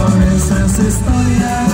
por esas historias.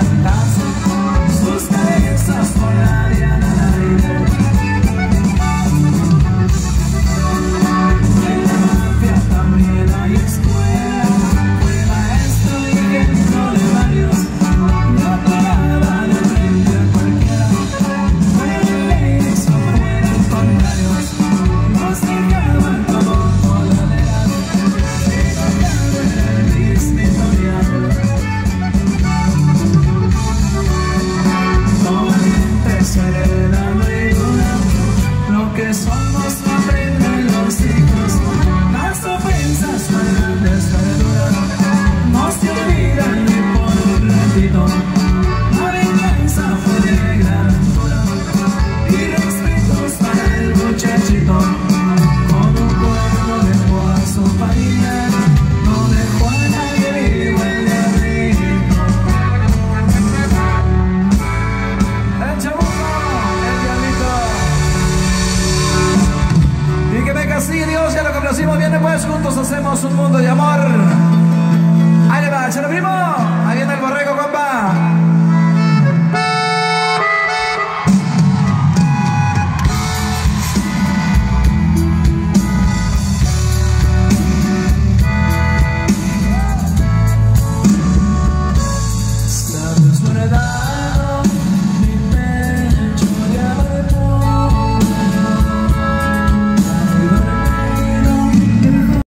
as. los hijos viene pues juntos hacemos un mundo de amor. Ahí le va, se lo primo.